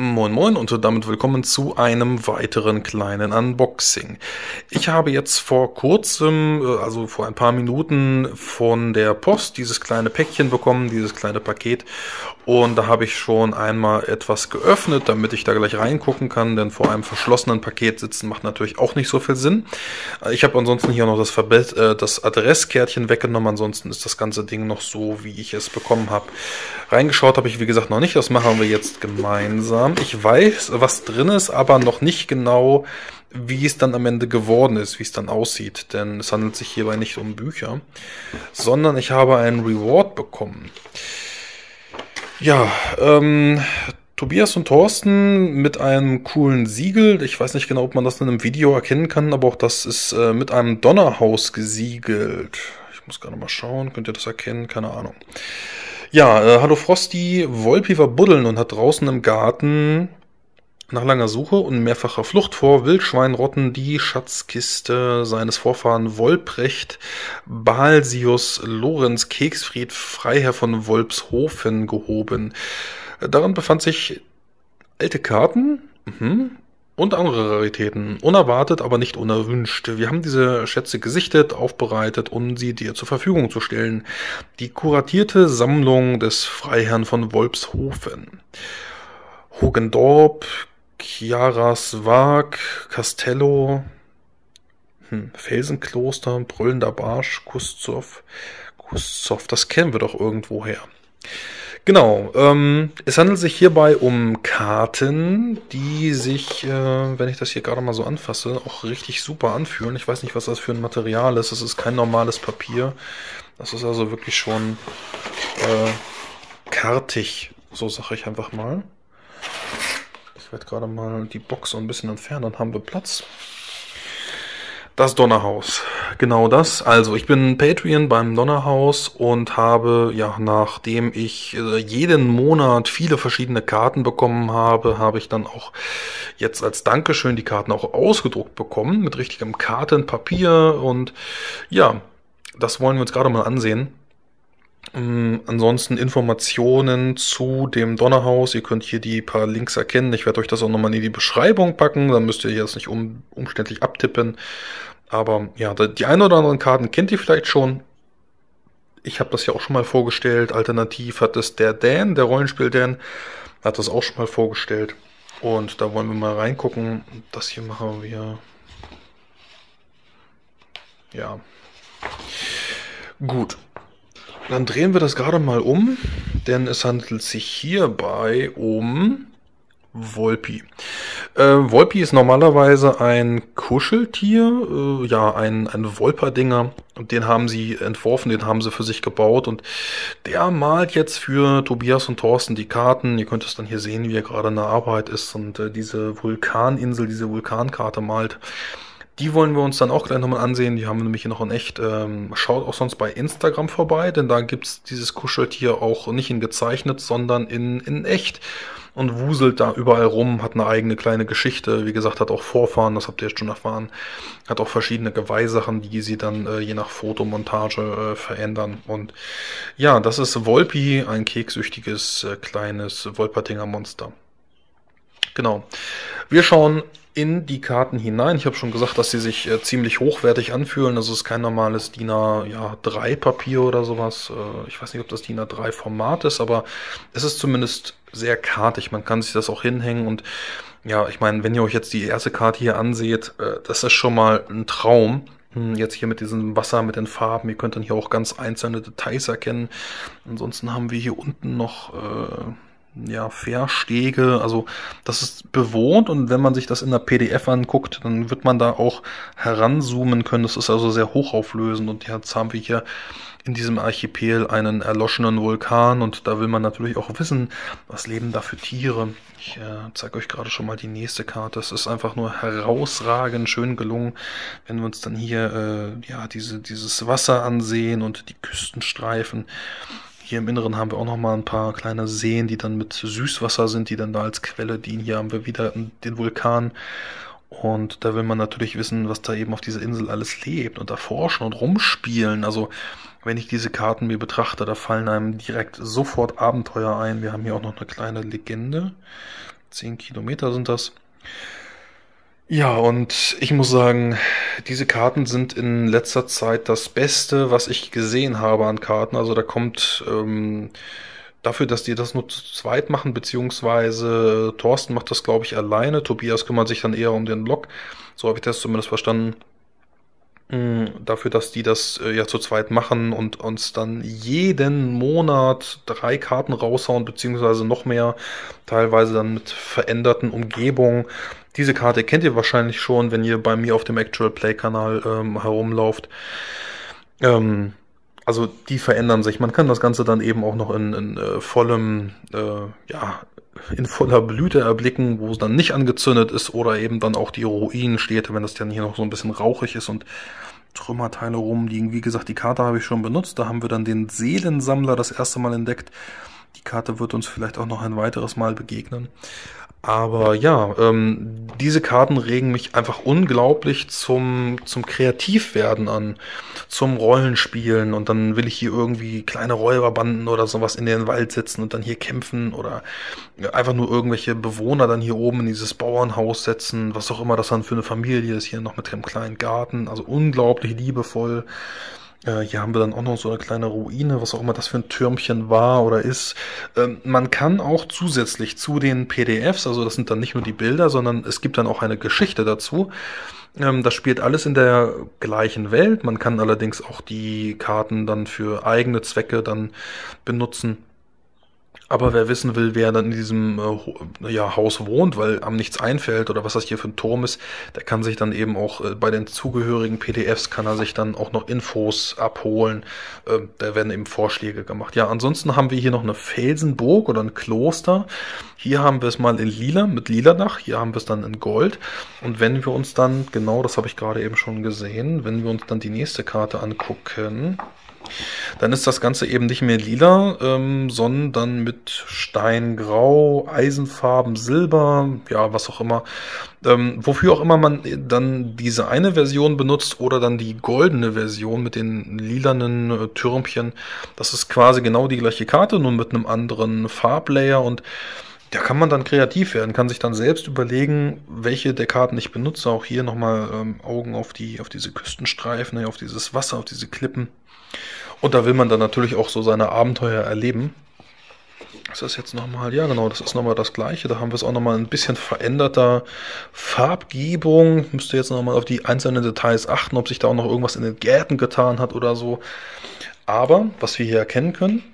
Moin Moin und damit willkommen zu einem weiteren kleinen Unboxing. Ich habe jetzt vor kurzem, äh, also vor ein paar Minuten von der Post dieses kleine Päckchen bekommen, dieses kleine Paket und da habe ich schon einmal etwas geöffnet, damit ich da gleich reingucken kann, denn vor einem verschlossenen Paket sitzen macht natürlich auch nicht so viel Sinn. Ich habe ansonsten hier noch das, Verbett, äh, das Adresskärtchen weggenommen, ansonsten ist das ganze Ding noch so, wie ich es bekommen habe. Reingeschaut habe ich wie gesagt noch nicht, das machen wir jetzt gemeinsam. Ich weiß, was drin ist, aber noch nicht genau, wie es dann am Ende geworden ist, wie es dann aussieht. Denn es handelt sich hierbei nicht um Bücher, sondern ich habe einen Reward bekommen. Ja, ähm, Tobias und Thorsten mit einem coolen Siegel. Ich weiß nicht genau, ob man das in einem Video erkennen kann, aber auch das ist äh, mit einem Donnerhaus gesiegelt. Ich muss gerade mal schauen, könnt ihr das erkennen? Keine Ahnung. Ja, äh, hallo Frosty. Wolpi war buddeln und hat draußen im Garten nach langer Suche und mehrfacher Flucht vor Wildschweinrotten die Schatzkiste seines Vorfahren Wolprecht Balsius Lorenz Keksfried Freiherr von Wolpshofen gehoben. Darin befand sich alte Karten mhm, und andere Raritäten. Unerwartet, aber nicht unerwünscht. Wir haben diese Schätze gesichtet, aufbereitet, um sie dir zur Verfügung zu stellen. Die kuratierte Sammlung des Freiherrn von Wolpshofen. Hogendorp, Chiaraswag, Castello, hm, Felsenkloster, Brüllender Barsch, Kuszow. Kuszow, das kennen wir doch irgendwoher. Genau, ähm, es handelt sich hierbei um Karten, die sich, äh, wenn ich das hier gerade mal so anfasse, auch richtig super anfühlen. Ich weiß nicht, was das für ein Material ist. Das ist kein normales Papier. Das ist also wirklich schon äh, kartig, so sage ich einfach mal. Ich werde gerade mal die Box so ein bisschen entfernen, dann haben wir Platz. Das Donnerhaus. Genau das. Also ich bin Patreon beim Donnerhaus und habe, ja, nachdem ich äh, jeden Monat viele verschiedene Karten bekommen habe, habe ich dann auch jetzt als Dankeschön die Karten auch ausgedruckt bekommen mit richtigem Kartenpapier und ja, das wollen wir uns gerade mal ansehen. Ähm, ansonsten Informationen zu dem Donnerhaus. Ihr könnt hier die paar Links erkennen. Ich werde euch das auch nochmal in die Beschreibung packen. Dann müsst ihr jetzt nicht um, umständlich abtippen. Aber ja, die ein oder anderen Karten kennt ihr vielleicht schon. Ich habe das ja auch schon mal vorgestellt. Alternativ hat es der Dan, der Rollenspiel Dan, hat das auch schon mal vorgestellt. Und da wollen wir mal reingucken. Das hier machen wir. Ja. Gut. Dann drehen wir das gerade mal um, denn es handelt sich hierbei um Wolpi. Äh, Wolpi ist normalerweise ein Kuscheltier, äh, ja, ein, ein Wolperdinger. Und den haben sie entworfen, den haben sie für sich gebaut. Und der malt jetzt für Tobias und Thorsten die Karten. Ihr könnt es dann hier sehen, wie er gerade in der Arbeit ist und äh, diese Vulkaninsel, diese Vulkankarte malt. Die wollen wir uns dann auch gleich nochmal ansehen. Die haben wir nämlich hier noch in echt. Ähm, schaut auch sonst bei Instagram vorbei, denn da gibt's dieses Kuscheltier auch nicht in gezeichnet, sondern in, in echt. Und wuselt da überall rum, hat eine eigene kleine Geschichte. Wie gesagt, hat auch Vorfahren, das habt ihr jetzt schon erfahren. Hat auch verschiedene Geweihsachen, die sie dann äh, je nach Fotomontage äh, verändern. Und ja, das ist Volpi, ein keksüchtiges äh, kleines Wolpertinger Monster. Genau. Wir schauen in die Karten hinein. Ich habe schon gesagt, dass sie sich äh, ziemlich hochwertig anfühlen. Das ist kein normales DIN A3 ja, Papier oder sowas. Äh, ich weiß nicht, ob das DIN A3 Format ist, aber es ist zumindest sehr kartig. Man kann sich das auch hinhängen und ja, ich meine, wenn ihr euch jetzt die erste Karte hier anseht, äh, das ist schon mal ein Traum. Hm, jetzt hier mit diesem Wasser, mit den Farben. Ihr könnt dann hier auch ganz einzelne Details erkennen. Ansonsten haben wir hier unten noch äh, ja, Verstege, also das ist bewohnt und wenn man sich das in der PDF anguckt, dann wird man da auch heranzoomen können. Das ist also sehr hochauflösend und jetzt haben wir hier in diesem Archipel einen erloschenen Vulkan und da will man natürlich auch wissen, was leben da für Tiere. Ich äh, zeige euch gerade schon mal die nächste Karte. Es ist einfach nur herausragend schön gelungen, wenn wir uns dann hier äh, ja diese, dieses Wasser ansehen und die Küstenstreifen. Hier im Inneren haben wir auch noch mal ein paar kleine Seen, die dann mit Süßwasser sind, die dann da als Quelle dienen. Hier haben wir wieder den Vulkan. Und da will man natürlich wissen, was da eben auf dieser Insel alles lebt und erforschen und rumspielen. Also, wenn ich diese Karten mir betrachte, da fallen einem direkt sofort Abenteuer ein. Wir haben hier auch noch eine kleine Legende. 10 Kilometer sind das. Ja, und ich muss sagen, diese Karten sind in letzter Zeit das Beste, was ich gesehen habe an Karten. Also da kommt ähm, dafür, dass die das nur zu zweit machen, beziehungsweise Thorsten macht das, glaube ich, alleine. Tobias kümmert sich dann eher um den Blog. So habe ich das zumindest verstanden. Mm, dafür, dass die das äh, ja zu zweit machen und uns dann jeden Monat drei Karten raushauen, beziehungsweise noch mehr, teilweise dann mit veränderten Umgebungen. Diese Karte kennt ihr wahrscheinlich schon, wenn ihr bei mir auf dem Actual Play Kanal ähm, herumlauft. Ähm, also die verändern sich. Man kann das Ganze dann eben auch noch in, in äh, vollem, äh, ja, in voller Blüte erblicken, wo es dann nicht angezündet ist oder eben dann auch die Ruinenstädte, wenn das dann hier noch so ein bisschen rauchig ist und Trümmerteile rumliegen. Wie gesagt, die Karte habe ich schon benutzt. Da haben wir dann den Seelensammler das erste Mal entdeckt. Die Karte wird uns vielleicht auch noch ein weiteres Mal begegnen. Aber ja, ähm, diese Karten regen mich einfach unglaublich zum, zum Kreativwerden an, zum Rollenspielen und dann will ich hier irgendwie kleine Räuberbanden oder sowas in den Wald setzen und dann hier kämpfen oder einfach nur irgendwelche Bewohner dann hier oben in dieses Bauernhaus setzen, was auch immer das dann für eine Familie ist, hier noch mit dem kleinen Garten, also unglaublich liebevoll. Äh, hier haben wir dann auch noch so eine kleine Ruine, was auch immer das für ein Türmchen war oder ist. Ähm, man kann auch zusätzlich zu den PDFs, also das sind dann nicht nur die Bilder, sondern es gibt dann auch eine Geschichte dazu. Ähm, das spielt alles in der gleichen Welt. Man kann allerdings auch die Karten dann für eigene Zwecke dann benutzen. Aber wer wissen will, wer dann in diesem äh, ja, Haus wohnt, weil am nichts einfällt oder was das hier für ein Turm ist, der kann sich dann eben auch äh, bei den zugehörigen PDFs kann er sich dann auch noch Infos abholen. Äh, da werden eben Vorschläge gemacht. Ja, ansonsten haben wir hier noch eine Felsenburg oder ein Kloster. Hier haben wir es mal in lila mit lila Dach. Hier haben wir es dann in Gold. Und wenn wir uns dann, genau das habe ich gerade eben schon gesehen, wenn wir uns dann die nächste Karte angucken, dann ist das Ganze eben nicht mehr lila, ähm, sondern mit Steingrau, Eisenfarben, Silber, ja, was auch immer. Ähm, wofür auch immer man dann diese eine Version benutzt oder dann die goldene Version mit den lilanen äh, Türmchen. Das ist quasi genau die gleiche Karte, nur mit einem anderen Farblayer und da kann man dann kreativ werden, kann sich dann selbst überlegen, welche der Karten ich benutze. Auch hier nochmal ähm, Augen auf die, auf diese Küstenstreifen, auf dieses Wasser, auf diese Klippen. Und da will man dann natürlich auch so seine Abenteuer erleben. Das ist jetzt nochmal, ja genau, das ist nochmal das gleiche. Da haben wir es auch nochmal ein bisschen veränderter Farbgebung. Müsste jetzt nochmal auf die einzelnen Details achten, ob sich da auch noch irgendwas in den Gärten getan hat oder so. Aber, was wir hier erkennen können,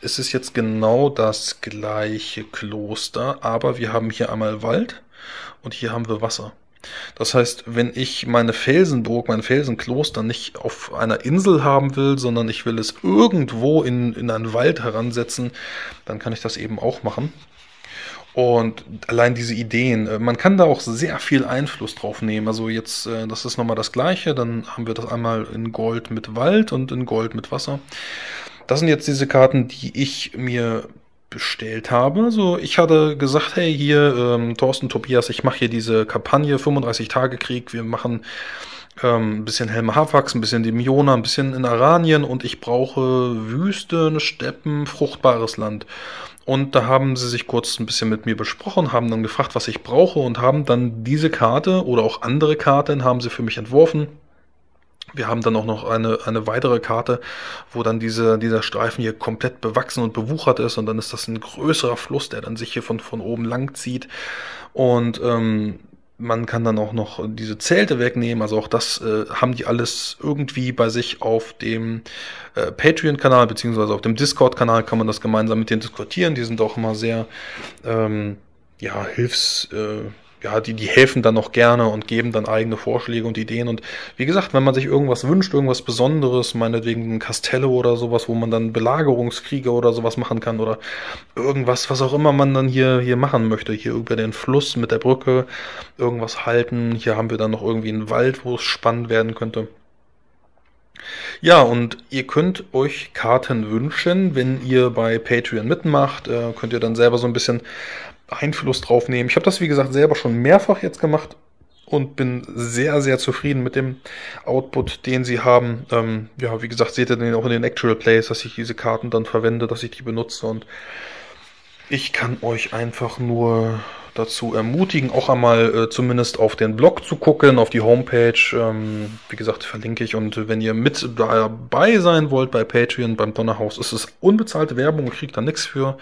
ist es jetzt genau das gleiche Kloster, aber wir haben hier einmal Wald und hier haben wir Wasser. Das heißt, wenn ich meine Felsenburg, mein Felsenkloster nicht auf einer Insel haben will, sondern ich will es irgendwo in, in einen Wald heransetzen, dann kann ich das eben auch machen. Und allein diese Ideen, äh, man kann da auch sehr viel Einfluss drauf nehmen. Also jetzt, äh, das ist nochmal das gleiche, dann haben wir das einmal in Gold mit Wald und in Gold mit Wasser. Das sind jetzt diese Karten, die ich mir bestellt habe. So, ich hatte gesagt, hey, hier, ähm, Thorsten, Tobias, ich mache hier diese Kampagne 35 Tage Krieg. Wir machen ähm, ein bisschen Helme Hafax, ein bisschen Demiona, ein bisschen in Aranien und ich brauche Wüsten, Steppen, fruchtbares Land. Und da haben sie sich kurz ein bisschen mit mir besprochen, haben dann gefragt, was ich brauche und haben dann diese Karte oder auch andere Karten haben sie für mich entworfen wir haben dann auch noch eine, eine weitere Karte, wo dann diese, dieser Streifen hier komplett bewachsen und bewuchert ist und dann ist das ein größerer Fluss, der dann sich hier von, von oben lang zieht. Und ähm, man kann dann auch noch diese Zelte wegnehmen. Also auch das äh, haben die alles irgendwie bei sich auf dem äh, Patreon-Kanal beziehungsweise auf dem Discord-Kanal kann man das gemeinsam mit denen diskutieren. Die sind auch immer sehr ähm, ja, hilfs... Äh, ja, die, die helfen dann auch gerne und geben dann eigene Vorschläge und Ideen. Und wie gesagt, wenn man sich irgendwas wünscht, irgendwas Besonderes, meinetwegen ein Castello oder sowas, wo man dann Belagerungskriege oder sowas machen kann oder irgendwas, was auch immer man dann hier, hier machen möchte, hier über den Fluss mit der Brücke irgendwas halten. Hier haben wir dann noch irgendwie einen Wald, wo es spannend werden könnte. Ja, und ihr könnt euch Karten wünschen, wenn ihr bei Patreon mitmacht, äh, könnt ihr dann selber so ein bisschen Einfluss drauf nehmen. Ich habe das, wie gesagt, selber schon mehrfach jetzt gemacht und bin sehr, sehr zufrieden mit dem Output, den sie haben. Ähm, ja, wie gesagt, seht ihr den auch in den Actual Plays, dass ich diese Karten dann verwende, dass ich die benutze und ich kann euch einfach nur dazu ermutigen, auch einmal äh, zumindest auf den Blog zu gucken, auf die Homepage. Ähm, wie gesagt, verlinke ich. Und wenn ihr mit dabei sein wollt bei Patreon, beim Donnerhaus, ist es unbezahlte Werbung, kriegt da nichts für.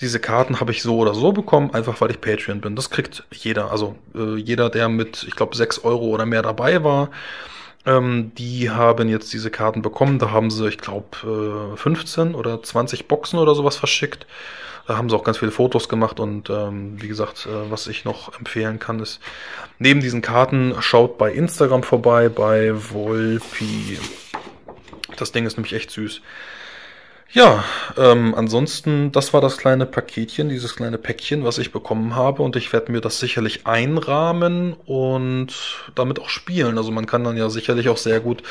Diese Karten habe ich so oder so bekommen, einfach weil ich Patreon bin. Das kriegt jeder. Also äh, jeder, der mit, ich glaube, 6 Euro oder mehr dabei war, ähm, die haben jetzt diese Karten bekommen. Da haben sie, ich glaube, äh, 15 oder 20 Boxen oder sowas verschickt. Da haben sie auch ganz viele Fotos gemacht und ähm, wie gesagt, äh, was ich noch empfehlen kann, ist, neben diesen Karten schaut bei Instagram vorbei, bei Volpi. Das Ding ist nämlich echt süß. Ja, ähm, ansonsten, das war das kleine Paketchen, dieses kleine Päckchen, was ich bekommen habe und ich werde mir das sicherlich einrahmen und damit auch spielen. Also man kann dann ja sicherlich auch sehr gut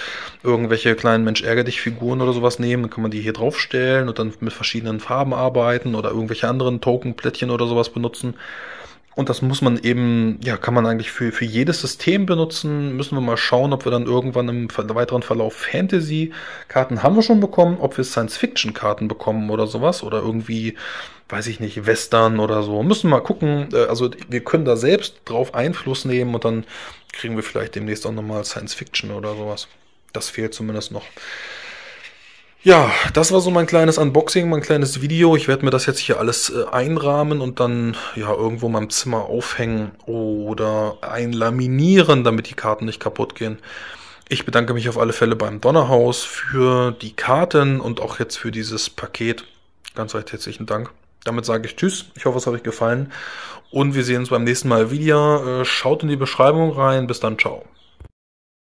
irgendwelche kleinen Mensch ärger dich Figuren oder sowas nehmen, dann kann man die hier draufstellen und dann mit verschiedenen Farben arbeiten oder irgendwelche anderen Token-Plättchen oder sowas benutzen. Und das muss man eben, ja, kann man eigentlich für, für jedes System benutzen. Müssen wir mal schauen, ob wir dann irgendwann im weiteren Verlauf Fantasy-Karten haben wir schon bekommen, ob wir Science-Fiction-Karten bekommen oder sowas oder irgendwie, weiß ich nicht, Western oder so. Müssen mal gucken. Äh, also wir können da selbst drauf Einfluss nehmen und dann kriegen wir vielleicht demnächst auch nochmal Science-Fiction oder sowas. Das fehlt zumindest noch. Ja, das war so mein kleines Unboxing, mein kleines Video. Ich werde mir das jetzt hier alles äh, einrahmen und dann ja irgendwo in meinem Zimmer aufhängen oder einlaminieren, damit die Karten nicht kaputt gehen. Ich bedanke mich auf alle Fälle beim Donnerhaus für die Karten und auch jetzt für dieses Paket. Ganz recht herzlichen Dank. Damit sage ich Tschüss. Ich hoffe, es hat euch gefallen. Und wir sehen uns beim nächsten Mal wieder. Äh, schaut in die Beschreibung rein. Bis dann. Ciao.